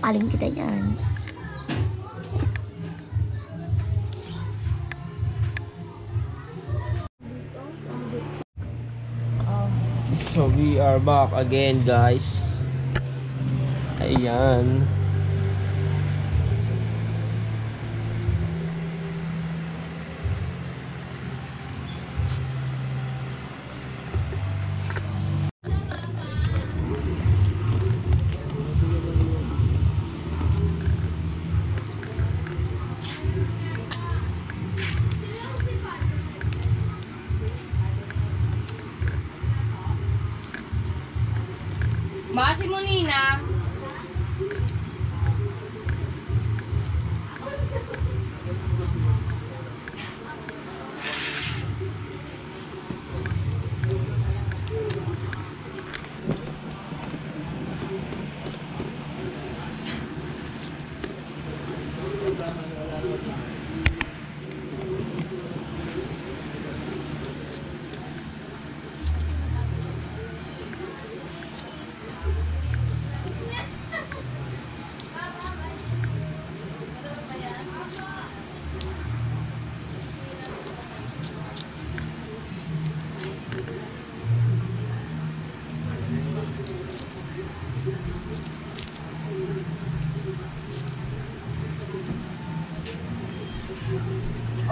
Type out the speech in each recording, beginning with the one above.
ha. Sampaling kita yan. So we are back again guys. Ayan. Basi mo, Nina.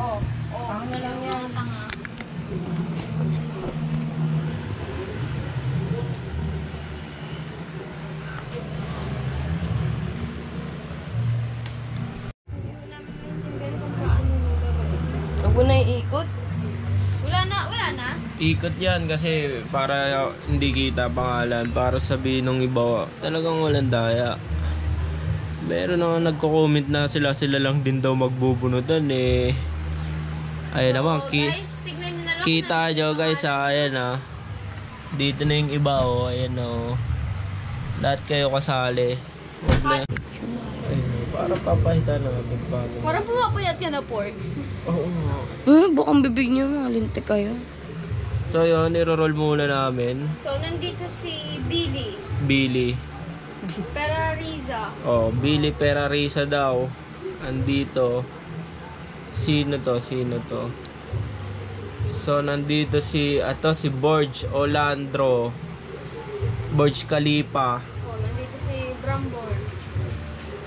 Oh, oh. Tanga na lang yan. Tanga. Huwag mo na iikot. Wala na, wala na. Ikot yan kasi para hindi kita pangalan. Para sabihin ng iba, talagang walang daya. Meron na nagko-comment na sila sila lang din daw magbubunutan eh. Ayun naman, Oh, ki guys, na lang. kita na- nyo guys ha, ayan ah. Dito na yung iba oh, ayan oh. Lahat kayo kasali. Na. Ayun, oh, para papahita natin paano. Parang pumapayat ka na, Porks. Oo nga. Eh, bukang bibig niyo. Malintik kayo. So yun, iro-roll muna namin. So, nandito si Billy. Billy. Pero Riza. Oh, Billy Perarisa daw. Andito. Sino to? Sino to? So, nandito si, ato si Borge Olandro. Borge Khalifa. Oh, nandito si Brambor.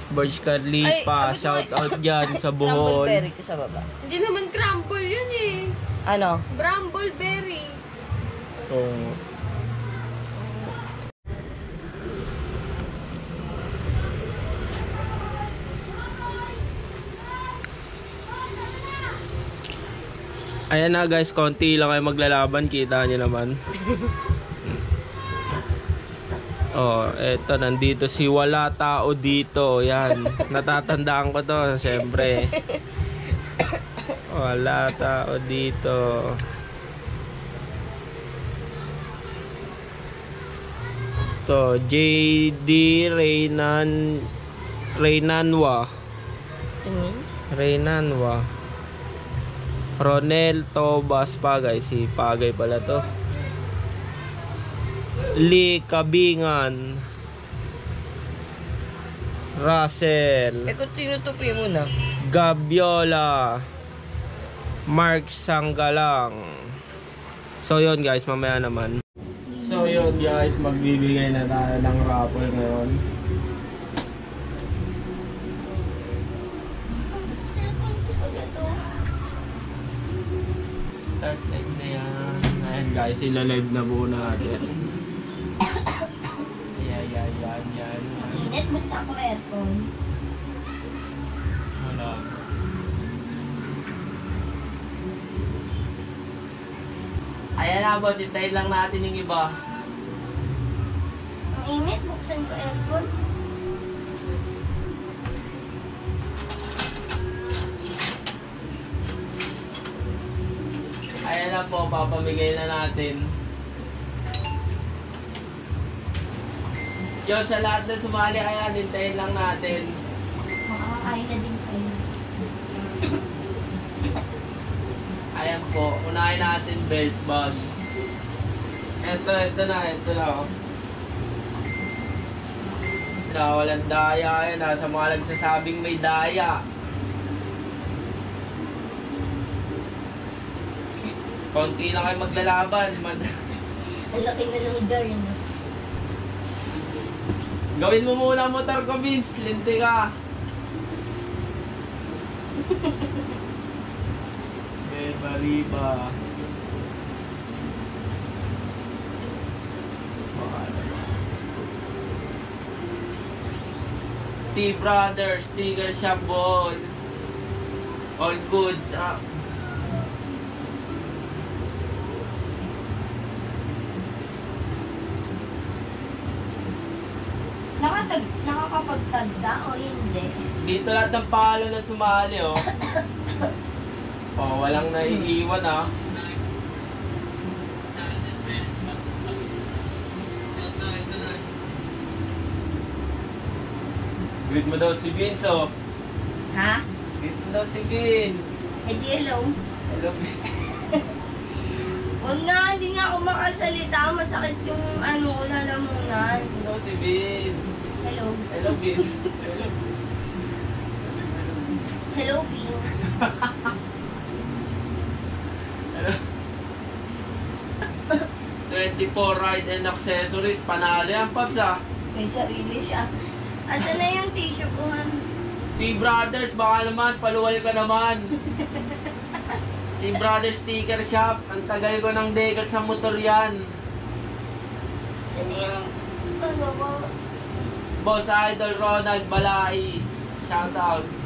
Borge Ay, Khalifa. mo Shout out dyan sa Crumble Bohol. berry ko sa baba. Hindi naman crumble yun eh. Ano? Brambleberry. Oh. Ayan na guys, konti lang kayo maglalaban, kita nyo naman. oh, eto, nandito si Wala Tao dito, yan. Natatandaan ko to, syempre. Wala tao dito. To, JD Reynan Reynanwa. Tingin. Reynanwa. Ronel Tobas Pagay. Si Pagay pala to. Lee Kabingan. Russell. Eh, kung tinutupi mo na. Gabiola. Mark Sanggalang. So yun guys, mamaya naman. So yun guys, magbibigay na tayo ng raffle ngayon. Start live na yan. Ayan guys, ila-live na po natin. Ayan, yan, yan, yan. Init, buksan ko aircon. Ayan na boss, hintayin lang natin yung iba. Ang init, buksan ko aircon. Ayan na po, papamigay na natin. Yun, sa lahat na sumali, ayan, hintayin lang natin. Makakakain na din kayo. Ayan po, unahin natin belt boss. Ito, ito na, ito na. oh. na walang daya yan ha, sa mga nagsasabing may daya. Konti lang kayo maglalaban. Mad- Ang laki na ng jar, no? Gawin mo muna ang motor ko, Vince. Linti ka. Beba riba. T Brothers, Sticker Shop Ball. All goods. Ah. Nakatag, nakakapagtagda o hindi? Dito lahat ng palo na sumali, oh. oh, walang naiiwan, ah. Greet mo daw si Vince, oh. Ha? Greet mo daw si Vince. Eh di hello. Hello, Vince. Huwag nga, hindi nga ako makasalita. Masakit yung ano ko lalamunan. Hello si Vince. Hello. Hello, Vince. Hello. Hello, Beans. Hello. 24 ride and accessories. Panalo yan, Paps, ah. May sarili siya. Asa na yung tissue ko, han? Team Brothers, baka naman, paluwal ka naman. Team Brothers Sticker Shop, ang tagal ko ng decal sa motor yan. Saan yung... Boss Idol Ronald Balais, shout out.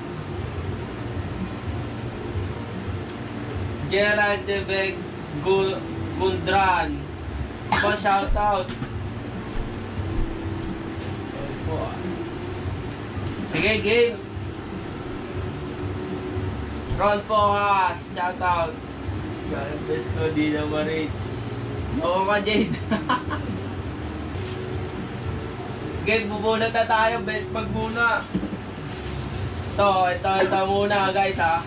Gerald De Veg Gu- Gundran, boss shout out. Sige, game. Ron Fojas, shout out. God bless ko, di na ma-reach. Oo ka, Jade. Game, bubunot na tayo. Bet pag muna. Ito, ito, ito muna guys ha.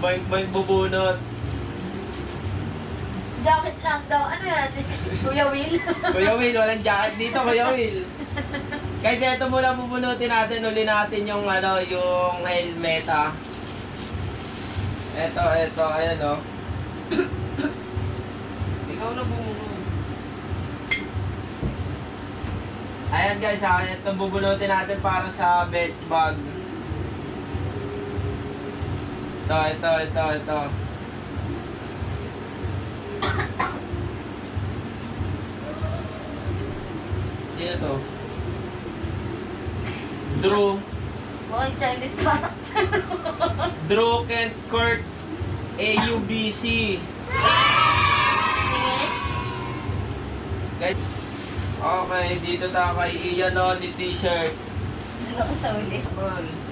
Boink bubunot. Jacket lang daw. Ano yan? Kuya Will? Kuya Will, walang jacket dito, Kuya Will. Guys, ito muna bubunutin natin. Uli natin yung ano, yung helmet ha. Ito, ito, ayan o. Ikaw na bumunot. Ayan guys ha, ito bubunutin natin para sa belt bag. Ito, ito, ito, ito. Sino to? Drew. Mukhang Chinese pa. Drew Kent Kurt AUBC. Guys, okay, dito tayo kay Ian on the t-shirt. Ano ko sa uli? Man.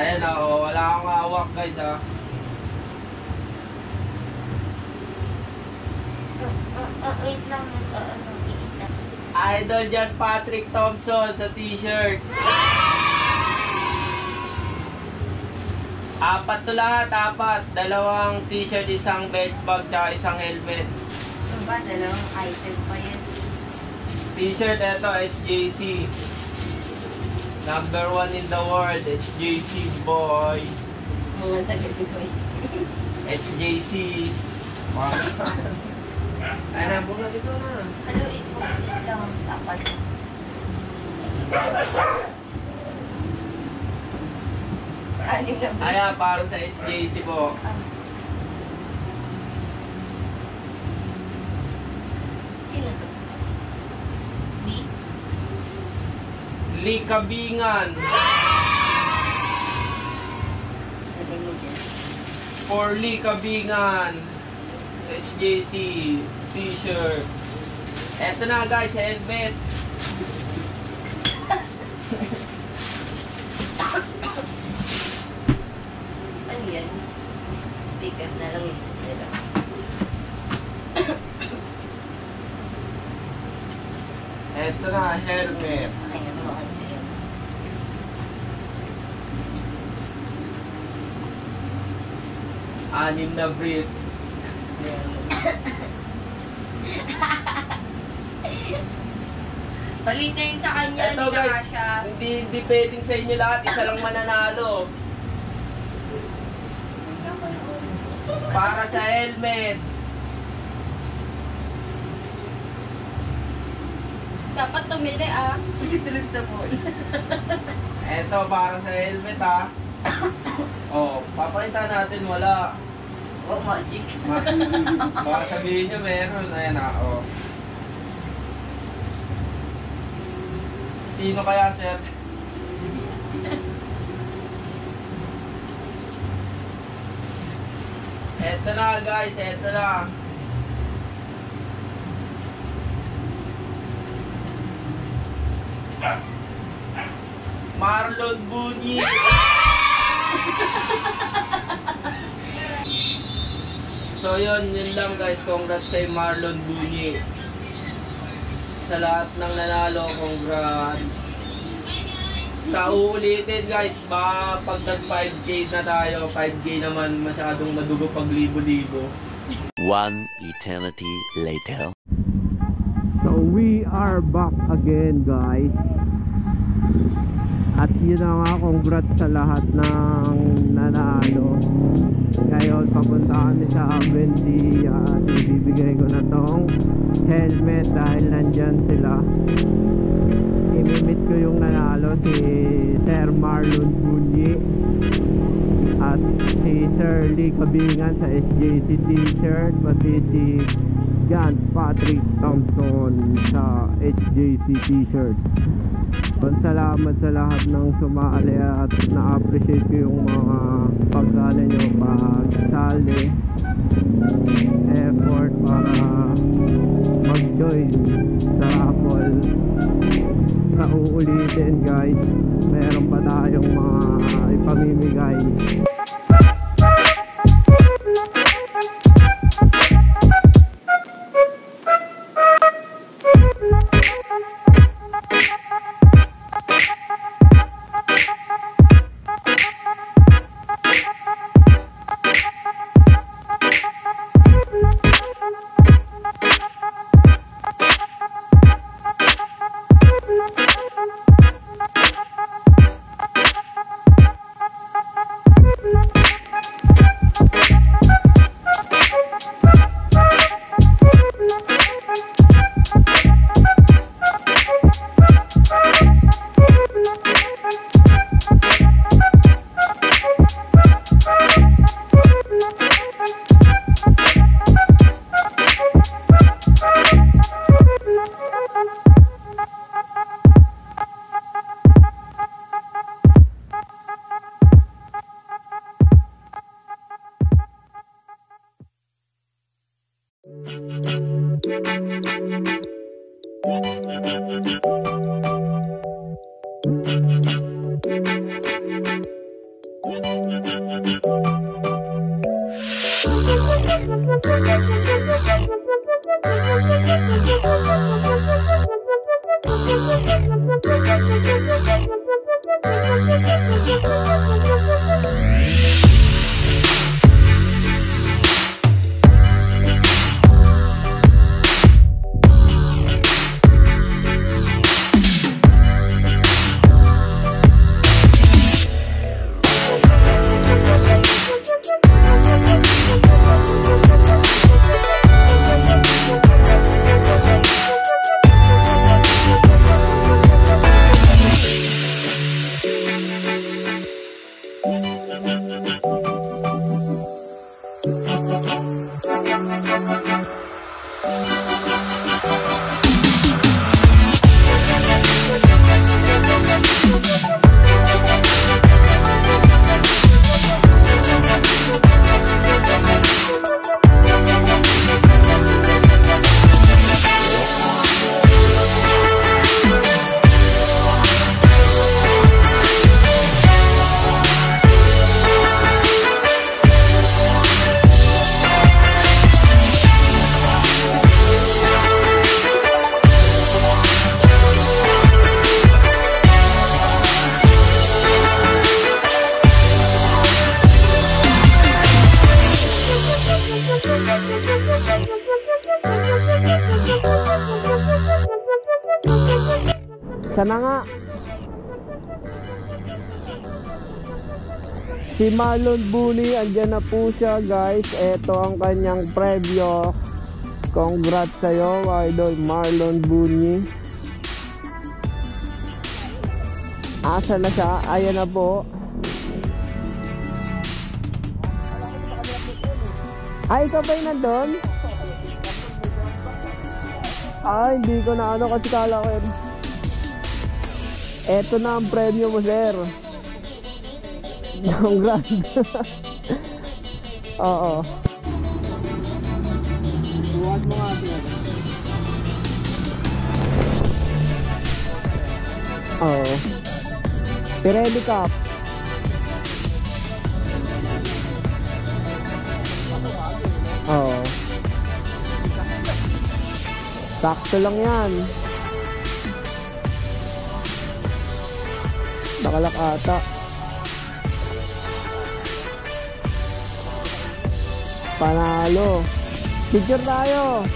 Ayan na, oh, wala akong hawak guys ha. Uh, wait lang. Uh, ano. Idol dyan Patrick Thompson sa t-shirt. Apat to lahat, apat. Dalawang t-shirt, isang belt bag, tsaka isang helmet. Ano ba? Dalawang item pa yan. T-shirt, eto, HJC. Number one in the world, HJC boy. Mga taga-Dubai. HJC. Ay na, bunga dito na. Ano, ito? Lang. Dapat. Anim na? Ayan, para sa HJC po. Ah. Sino to? B? Lee Kabingan. Sabi mo dyan. For Lee Kabingan. HJC t-shirt. Eto na guys, helmet. Ano yan? Sticker na lang yun. Ito. Eto na, helmet. Ay, ano ba kasi yan? Anim na brief. Balitin sa kanya, Eto hindi na guys, kasha. hindi, hindi pwedeng sa inyo lahat, isa lang mananalo. Para sa helmet. Dapat tumili ah. Tulog sa ball. Eto, para sa helmet ha. Oh, papakita natin wala. Oh, magic. Ma- Baka sabihin nyo meron. Ayan na, oh. Sino kaya, sir? Eto na, guys. Eto na. Marlon Bunyi. So yun, yun lang guys. Congrats kay Marlon Bunyi. Sa lahat ng nanalo, congrats. Sa uulitin guys, ba pag nag 5K na tayo, 5K naman masyadong madugo pag libo-libo. One eternity later. So we are back again guys At yun na nga congrats sa lahat ng nanalo Ngayon papunta kami sa Aventy At ibibigay ko na tong helmet dahil nandyan sila Imimit ko yung nanalo si Sir Marlon Bunyi At si Sir Lee Kabingan sa SJC t-shirt Pati si John Patrick Thompson sa HJC t-shirt. Salamat sa lahat ng sumali at na-appreciate ko yung mga pagkala nyo pagsali effort para mag-join sa raffle sa uulitin guys meron pa tayong mga ipamimigay Thank you. Na nga. Si Marlon Bully, andyan na po siya guys. Ito ang kanyang preview. Congrats sa'yo, idol Marlon Bully. Asa na siya? Ayan na po. Ay, ikaw ba yung nandun? Ah, hindi ko na ano kasi kala ko yun. Eto na ang premyo mo, sir. Congrats. Oo. Buhat mo nga, sir. Oo. Pirelli Cup. Oo. Sakto lang yan. Nakalak ata. Panalo. Picture tayo.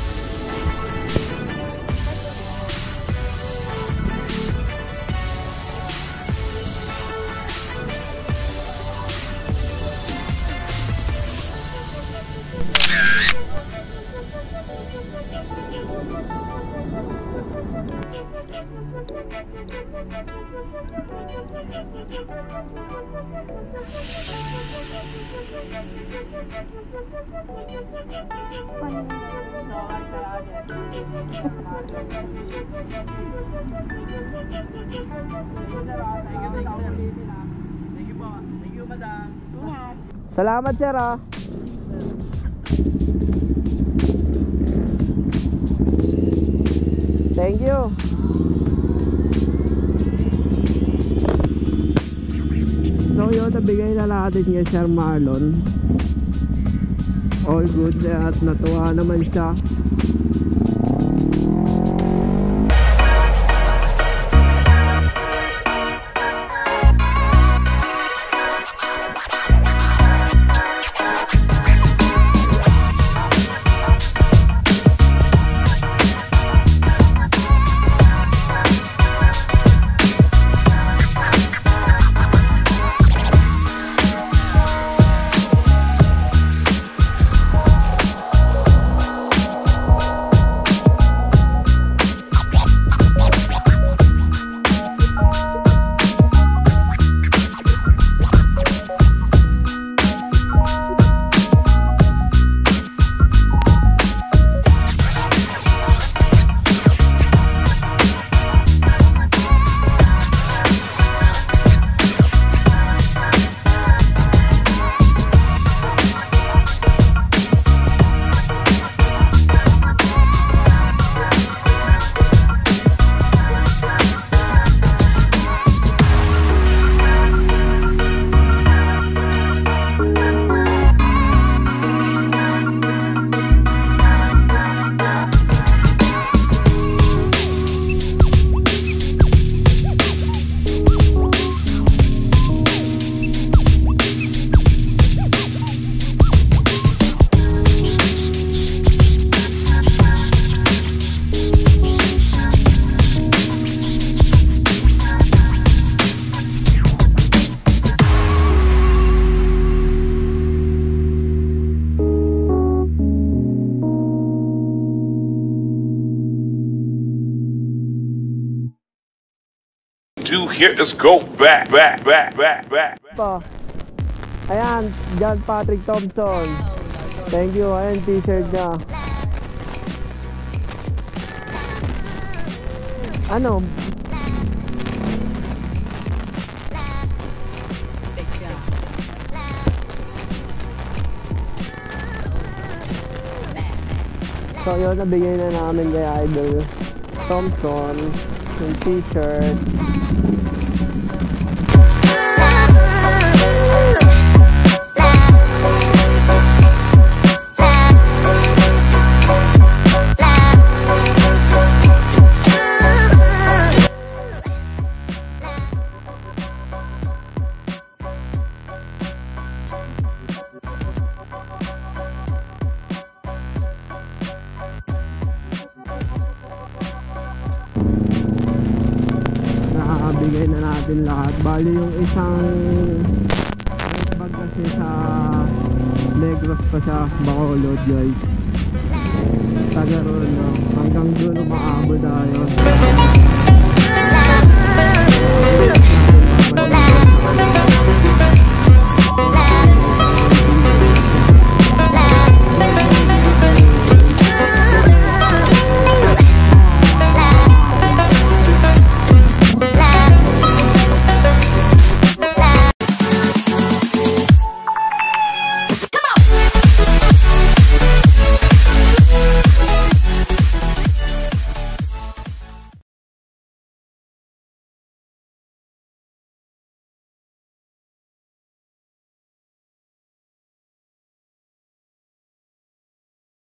Salamat, sir, ah. Thank you. So yun, nabigay na natin kay Sir Marlon. All good at natuwa naman siya. Do here is go back, back, back, back, back. po. Ayan, John Patrick Thompson. Thank you. Ayan, t-shirt niya. Ano? So yun, nabigay na namin kay Idol Thompson yung t-shirt.